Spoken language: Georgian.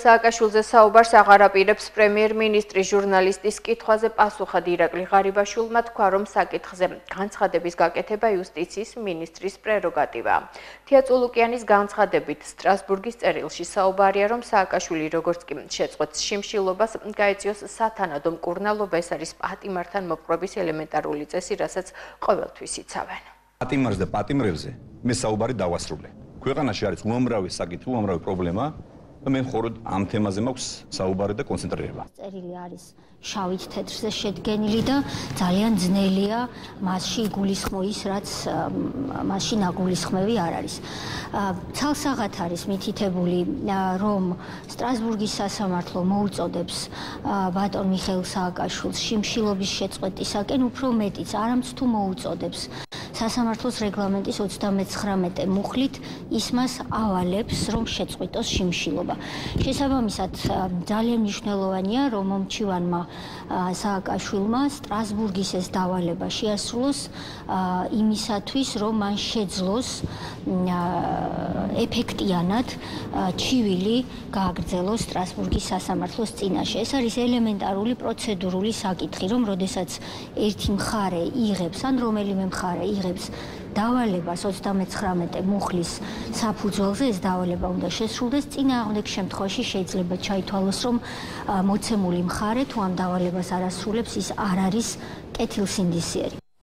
სააკაშვილზე საუბარს აღარ აპირებს პრემიერ-მინისტრის ჟურნალისტის კითხვაზე პასუხად ირაკლი ღარიბაშვილმა თქვა, რომ საკითხზე განცხადების გაკეთება იუსტიციის მინისტრის პრეროგატივაა. თია წულუკიანის განცხადებით სტრასბურგის წერილში საუბარია, რომ სააკაშვილი როგორც კი შეწყვეტს შიმშილობას, გაეციოს სათანადო მკურნალობა, ეს არის პატიმართან მოპყრობის ელემენტარული წესი, რასაც ყოველთვის იცავენ. პატიმარს და პატიმრებზე მე საუბარი დავასრულე. ქვეყანაში არის უამრავი საკითხი, უამრავი პრობლემა. და მე მხოლოდ ამ თემაზე მაქვს საუბარი და კონცენტრირება. წერილი არის შავით თეთრზე შედგენილი და ძალიან ძნელია მასში გულისხმო ის, რაც მასში ნაგულისხმევი არ არის. ცალსაღათ არის მითითებული, რომ სტრასბურგის სასამართლო მოუწოდებს ბატონ მიხეილ სააკაშვილს შიმშილობის შეწყვეტისაკენ უფრო მეტიც, არამც თუ მოუწოდებს სასამართლოს რეგლამენტის 39 მუხლით ის მას ავალებს, რომ შეწყვიტოს შიმშილობა. შესაბამისად, ძალიან მნიშვნელოვანია, რომ მომჩივანმა სააკაშვილმა სტრასბურგის ეს დავალება შეასრულოს იმისათვის, რომ მან შეძლოს ეფექტიანად ჩივილი გააგრძელოს სტრასბურგის სასამართლოს წინაშე. ეს არის ელემენტარული პროცედურული საკითხი, რომ როდესაც ერთი მხარე იღებს ან რომელიმე მხარე იღებს იღებს დავალებას 39 მუხლის საფუძველზე ეს დავალება უნდა შესრულდეს. წინააღმდეგ შემთხვევაში შეიძლება ჩაითვალოს რომ მოცემული მხარე თუ ამ დავალებას არ ასრულებს ის არ არის კეთილსინდისიერი